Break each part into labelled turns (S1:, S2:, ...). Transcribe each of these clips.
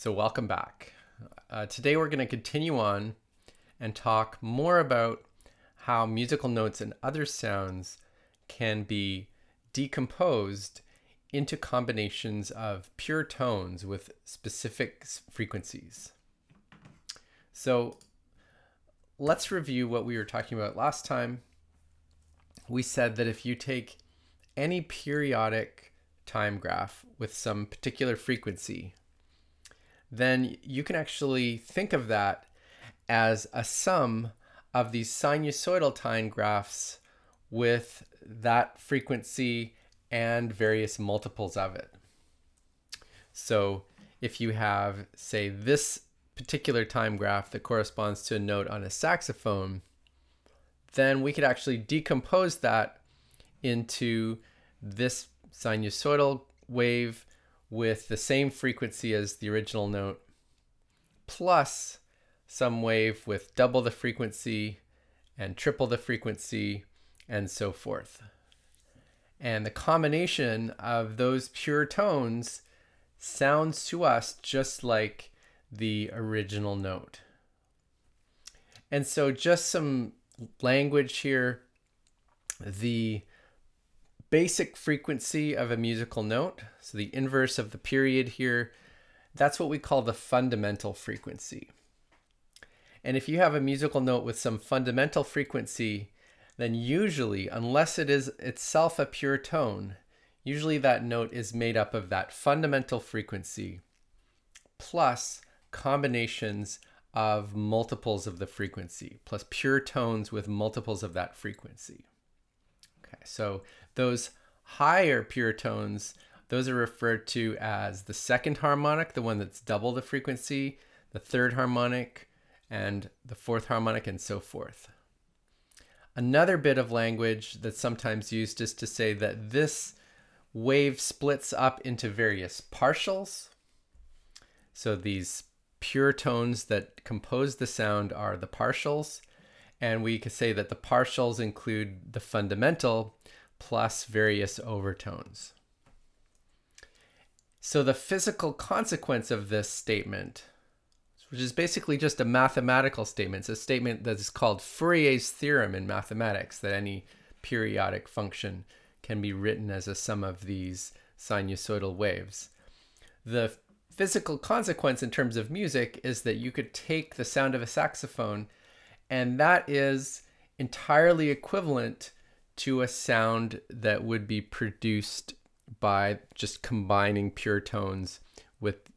S1: So welcome back. Uh, today we're going to continue on and talk more about how musical notes and other sounds can be decomposed into combinations of pure tones with specific frequencies. So let's review what we were talking about last time. We said that if you take any periodic time graph with some particular frequency, then you can actually think of that as a sum of these sinusoidal time graphs with that frequency and various multiples of it. So if you have, say, this particular time graph that corresponds to a note on a saxophone, then we could actually decompose that into this sinusoidal wave with the same frequency as the original note, plus some wave with double the frequency and triple the frequency and so forth. And the combination of those pure tones sounds to us just like the original note. And so just some language here. The basic frequency of a musical note, so the inverse of the period here, that's what we call the fundamental frequency. And if you have a musical note with some fundamental frequency, then usually, unless it is itself a pure tone, usually that note is made up of that fundamental frequency plus combinations of multiples of the frequency, plus pure tones with multiples of that frequency. Okay, so those higher pure tones, those are referred to as the second harmonic, the one that's double the frequency, the third harmonic, and the fourth harmonic, and so forth. Another bit of language that's sometimes used is to say that this wave splits up into various partials. So these pure tones that compose the sound are the partials. And we could say that the partials include the fundamental plus various overtones. So the physical consequence of this statement, which is basically just a mathematical statement, it's a statement that is called Fourier's theorem in mathematics, that any periodic function can be written as a sum of these sinusoidal waves. The physical consequence in terms of music is that you could take the sound of a saxophone and that is entirely equivalent to a sound that would be produced by just combining pure tones with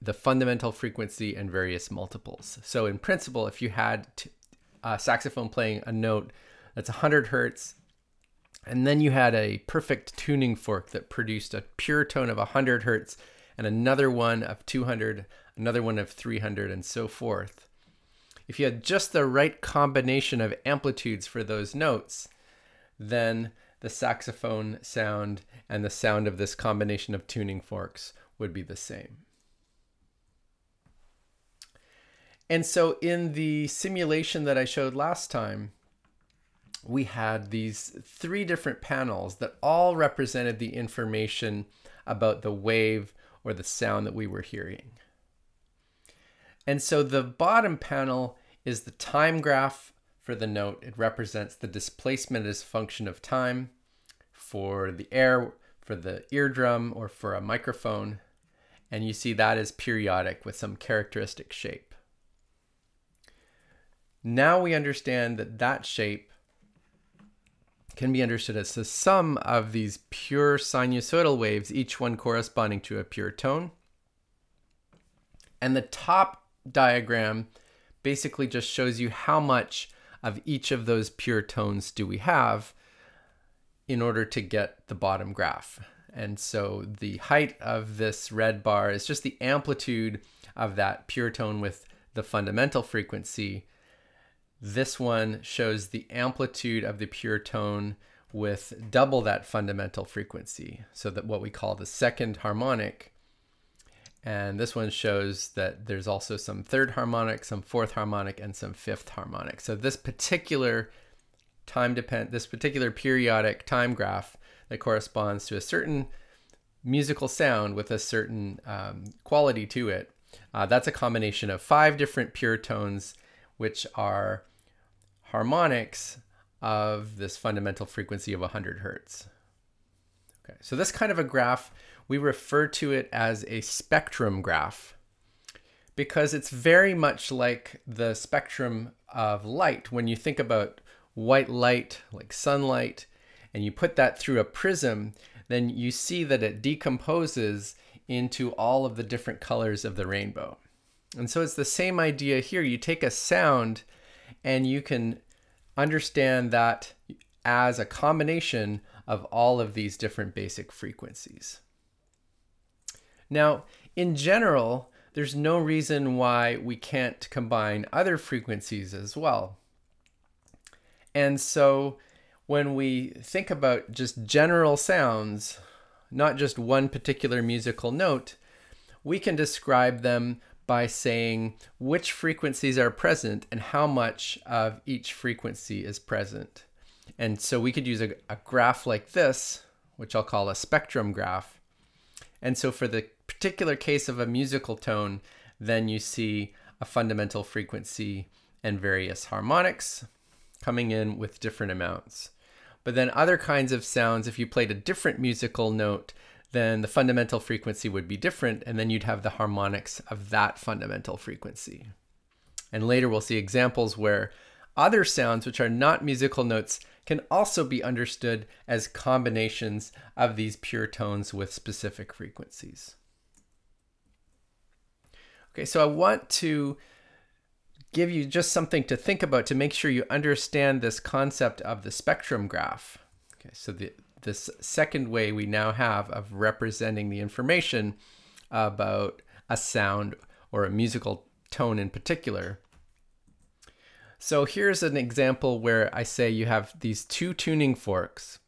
S1: the fundamental frequency and various multiples. So in principle, if you had a saxophone playing a note that's 100 hertz, and then you had a perfect tuning fork that produced a pure tone of 100 hertz and another one of 200, another one of 300, and so forth. If you had just the right combination of amplitudes for those notes, then the saxophone sound and the sound of this combination of tuning forks would be the same. And so in the simulation that I showed last time, we had these three different panels that all represented the information about the wave or the sound that we were hearing. And so the bottom panel is the time graph for the note. It represents the displacement as a function of time for the air, for the eardrum, or for a microphone. And you see that is periodic with some characteristic shape. Now we understand that that shape can be understood as the sum of these pure sinusoidal waves, each one corresponding to a pure tone. And the top diagram basically just shows you how much of each of those pure tones do we have in order to get the bottom graph. And so the height of this red bar is just the amplitude of that pure tone with the fundamental frequency this one shows the amplitude of the pure tone with double that fundamental frequency. So that what we call the second harmonic. And this one shows that there's also some third harmonic, some fourth harmonic, and some fifth harmonic. So this particular time depend this particular periodic time graph that corresponds to a certain musical sound with a certain um, quality to it Uh, that's a combination of five different pure tones, which are harmonics of this fundamental frequency of 100 hertz. Okay, so this kind of a graph, we refer to it as a spectrum graph because it's very much like the spectrum of light. When you think about white light, like sunlight, and you put that through a prism, then you see that it decomposes into all of the different colors of the rainbow. And so it's the same idea here. You take a sound and you can understand that as a combination of all of these different basic frequencies. Now, in general, there's no reason why we can't combine other frequencies as well. And so when we think about just general sounds, not just one particular musical note, we can describe them by saying which frequencies are present and how much of each frequency is present. And so we could use a, a, graph like this, which I'll call a spectrum graph. And so for the particular case of a musical tone, then you see a fundamental frequency and various harmonics coming in with different amounts. But then other kinds of sounds, if you played a different musical note, then the fundamental frequency would be different, and then you'd have the harmonics of that fundamental frequency. And later we'll see examples where other sounds, which are not musical notes, can also be understood as combinations of these pure tones with specific frequencies. Okay, so I want to give you just something to think about to make sure you understand this concept of the spectrum graph. Okay, so the, this second way we now have of representing the information about a sound or a musical tone in particular. So here's an example where I say you have these two tuning forks.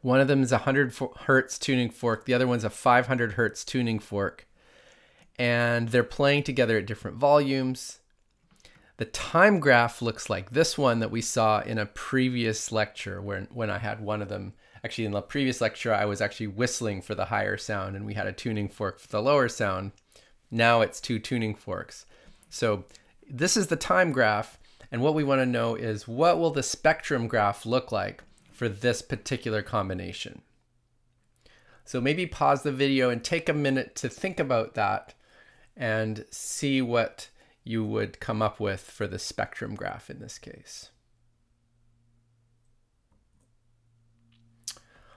S1: One of them is a 100 hertz tuning fork, the other one's a 500 hertz tuning fork. And they're playing together at different volumes. The time graph looks like this one that we saw in a previous lecture when, when I had one of them. Actually, in the previous lecture, I was actually whistling for the higher sound and we had a tuning fork for the lower sound. Now it's two tuning forks. So this is the time graph. And what we want to know is what will the spectrum graph look like for this particular combination? So maybe pause the video and take a minute to think about that and see what you would come up with for the spectrum graph in this case.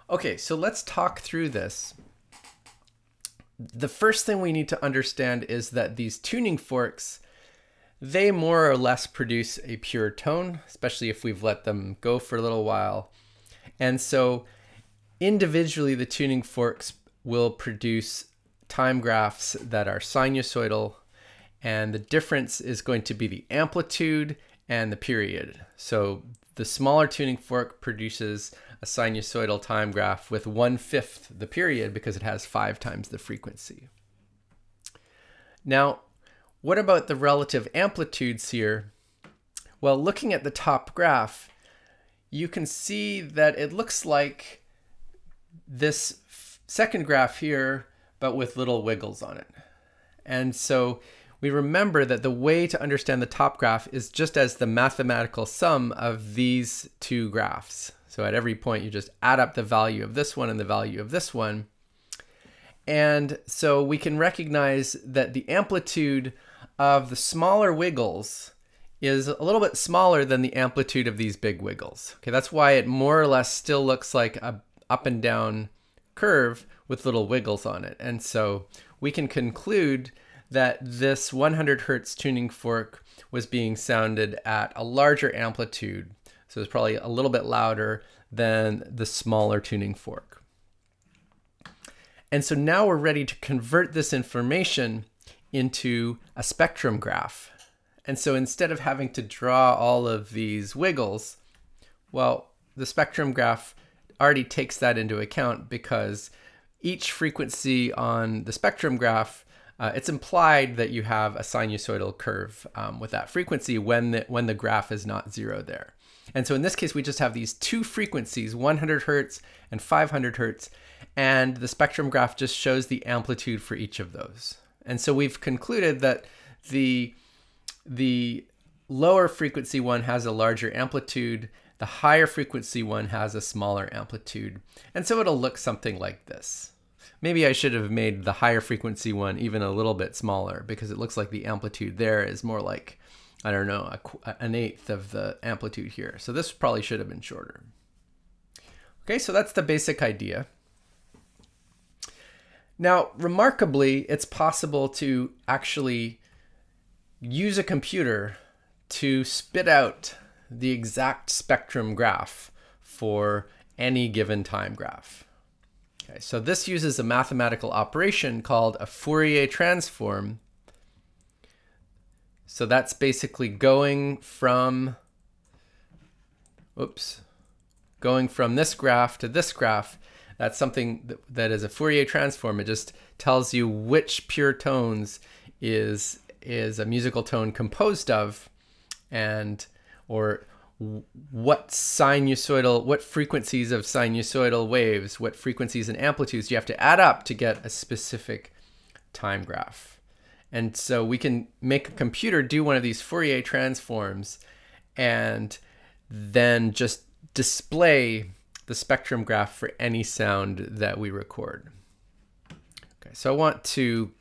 S1: Okay, so let's talk through this. The first thing we need to understand is that these tuning forks, they more or less produce a pure tone, especially if we've let them go for a little while. And so individually, the tuning forks will produce time graphs that are sinusoidal and the difference is going to be the amplitude and the period. So the smaller tuning fork produces a sinusoidal time graph with one-fifth the period because it has five times the frequency. Now, what about the relative amplitudes here? Well, looking at the top graph, you can see that it looks like this second graph here, but with little wiggles on it. And so we remember that the way to understand the top graph is just as the mathematical sum of these two graphs. So at every point, you just add up the value of this one and the value of this one. And so we can recognize that the amplitude of the smaller wiggles is a little bit smaller than the amplitude of these big wiggles. Okay, that's why it more or less still looks like a up and down curve with little wiggles on it. And so we can conclude that this 100 hertz tuning fork was being sounded at a larger amplitude. So it's probably a little bit louder than the smaller tuning fork. And so now we're ready to convert this information into a spectrum graph. And so instead of having to draw all of these wiggles, well, the spectrum graph already takes that into account because each frequency on the spectrum graph uh, it's implied that you have a sinusoidal curve um, with that frequency when the, when the graph is not zero there. And so in this case, we just have these two frequencies, 100 hertz and 500 hertz, and the spectrum graph just shows the amplitude for each of those. And so we've concluded that the the lower frequency one has a larger amplitude, the higher frequency one has a smaller amplitude. And so it'll look something like this. Maybe I should have made the higher frequency one even a little bit smaller because it looks like the amplitude there is more like, I don't know, a, an eighth of the amplitude here. So this probably should have been shorter. Okay, so that's the basic idea. Now, remarkably, it's possible to actually use a computer to spit out the exact spectrum graph for any given time graph. Okay, so this uses a mathematical operation called a Fourier transform. So that's basically going from, oops, going from this graph to this graph. That's something that, that is a Fourier transform. It just tells you which pure tones is is a musical tone composed of, and or what sinusoidal, what frequencies of sinusoidal waves, what frequencies and amplitudes you have to add up to get a specific time graph. And so we can make a computer do one of these Fourier transforms and then just display the spectrum graph for any sound that we record. Okay, so I want to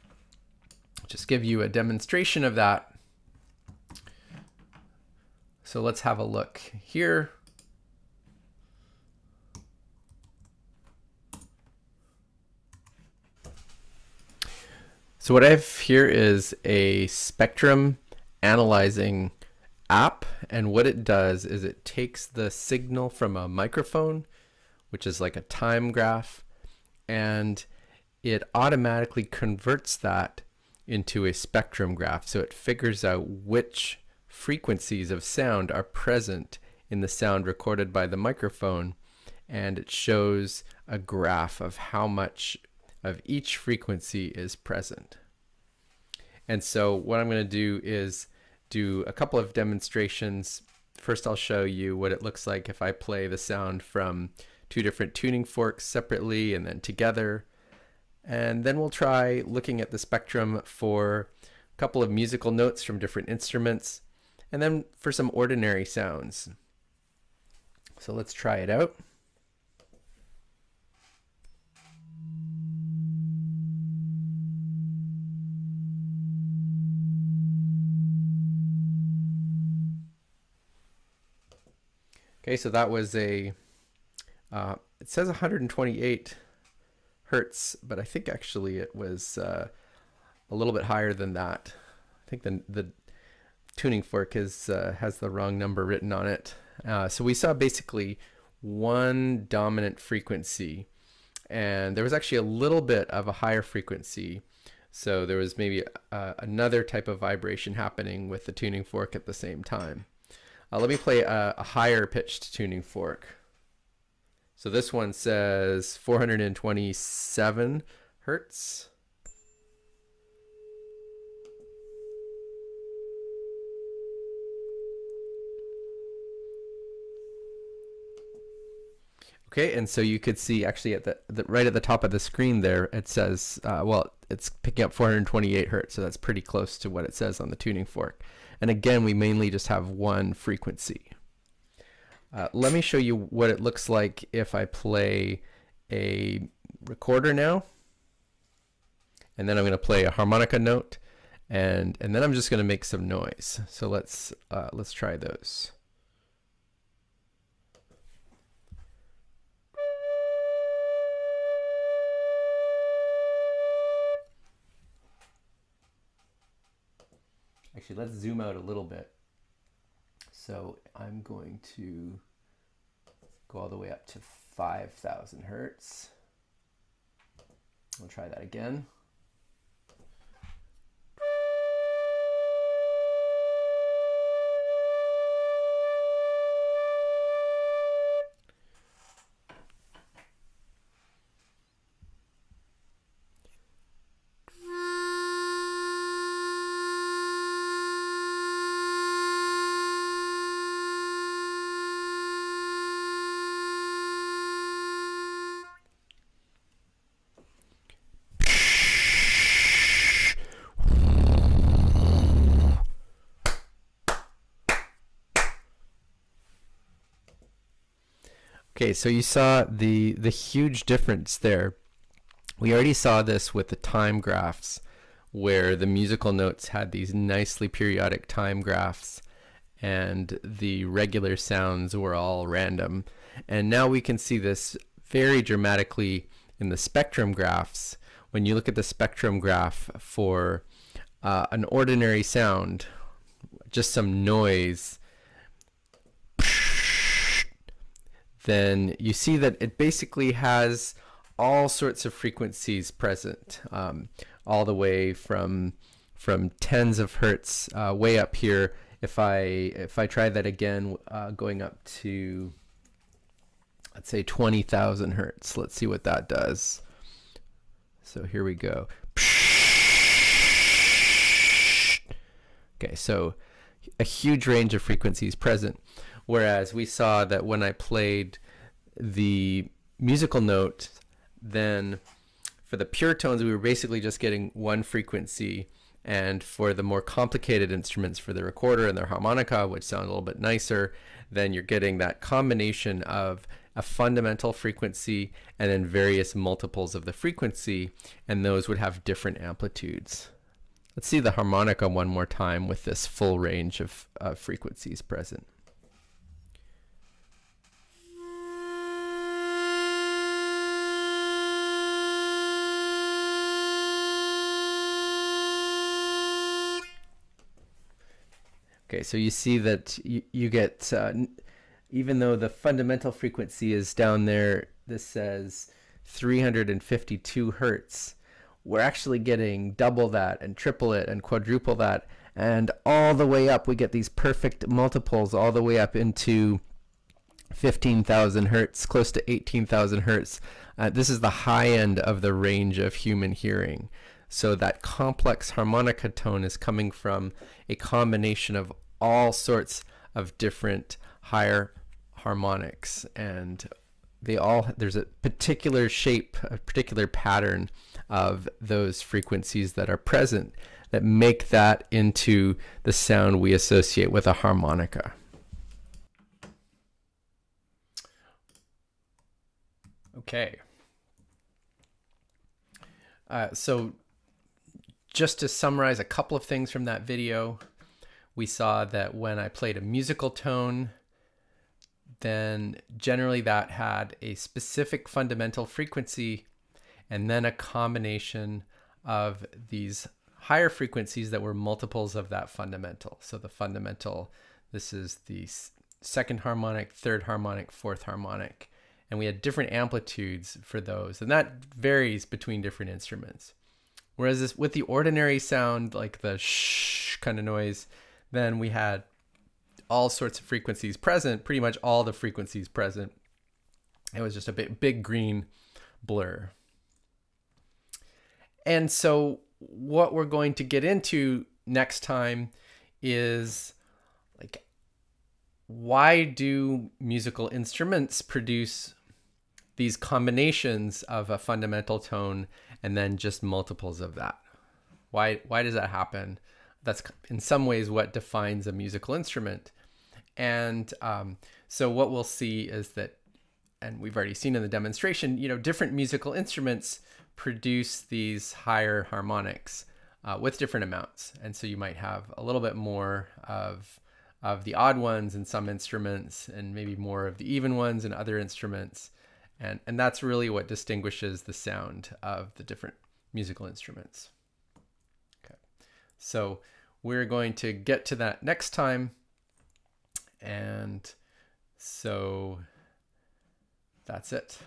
S1: just give you a demonstration of that so let's have a look here. So what I have here is a spectrum analyzing app and what it does is it takes the signal from a microphone which is like a time graph and it automatically converts that into a spectrum graph so it figures out which frequencies of sound are present in the sound recorded by the microphone and it shows a graph of how much of each frequency is present. And so what I'm going to do is do a couple of demonstrations. First I'll show you what it looks like if I play the sound from two different tuning forks separately and then together. And then we'll try looking at the spectrum for a couple of musical notes from different instruments and then for some ordinary sounds. So let's try it out. Okay, so that was a, uh, it says 128 hertz, but I think actually it was uh, a little bit higher than that. I think the, the tuning fork is uh, has the wrong number written on it. Uh, so we saw basically one dominant frequency, and there was actually a little bit of a higher frequency. So there was maybe uh, another type of vibration happening with the tuning fork at the same time. Uh, let me play a, a higher pitched tuning fork. So this one says 427 hertz. Okay, and so you could see actually at the, the, right at the top of the screen there, it says, uh, well, it's picking up 428 hertz, so that's pretty close to what it says on the tuning fork. And again, we mainly just have one frequency. Uh, let me show you what it looks like if I play a recorder now. And then I'm going to play a harmonica note, and and then I'm just going to make some noise. So let's uh, let's try those. Actually, let's zoom out a little bit. So I'm going to go all the way up to 5,000 hertz. We'll try that again. Okay, so you saw the the huge difference there. We already saw this with the time graphs where the musical notes had these nicely periodic time graphs and the regular sounds were all random. And now we can see this very dramatically in the spectrum graphs. When you look at the spectrum graph for uh, an ordinary sound, just some noise, then you see that it basically has all sorts of frequencies present, um, all the way from from tens of hertz uh, way up here. If I if I try that again, uh, going up to let's say 20,000 hertz. Let's see what that does. So here we go. Okay, so a huge range of frequencies present. Whereas we saw that when I played the musical note, then for the pure tones, we were basically just getting one frequency. And for the more complicated instruments, for the recorder and their harmonica, which sound a little bit nicer, then you're getting that combination of a fundamental frequency and then various multiples of the frequency, and those would have different amplitudes. Let's see the harmonica one more time with this full range of uh, frequencies present. Okay, so you see that you, you get, uh, even though the fundamental frequency is down there, this says 352 hertz. We're actually getting double that and triple it and quadruple that. And all the way up, we get these perfect multiples all the way up into 15,000 hertz, close to 18,000 hertz. Uh, this is the high end of the range of human hearing. So that complex harmonica tone is coming from a combination of all sorts of different higher harmonics. And they all there's a particular shape a particular pattern of those frequencies that are present that make that into the sound we associate with a harmonica. Okay. Uh, so just to summarize a couple of things from that video we saw that when I played a musical tone, then generally that had a specific fundamental frequency and then a combination of these higher frequencies that were multiples of that fundamental. So the fundamental, this is the second harmonic, third harmonic, fourth harmonic. And we had different amplitudes for those. And that varies between different instruments. Whereas this, with the ordinary sound, like the shh kind of noise, then we had all sorts of frequencies present, pretty much all the frequencies present. It was just a big, big green blur. And so, what we're going to get into next time is like, why do musical instruments produce these combinations of a fundamental tone and then just multiples of that? Why, why does that happen? that's in some ways what defines a musical instrument. And um, so what we'll see is that, and we've already seen in the demonstration, you know, different musical instruments produce these higher harmonics uh, with different amounts. And so you might have a little bit more of of the odd ones in some instruments and maybe more of the even ones in other instruments. And, and that's really what distinguishes the sound of the different musical instruments. Okay, So we're going to get to that next time. And so that's it.